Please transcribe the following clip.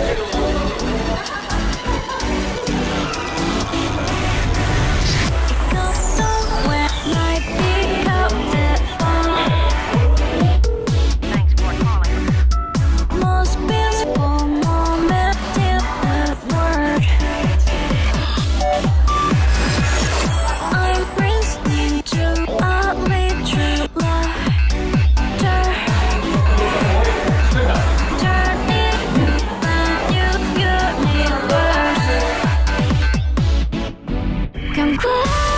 Only 想哭。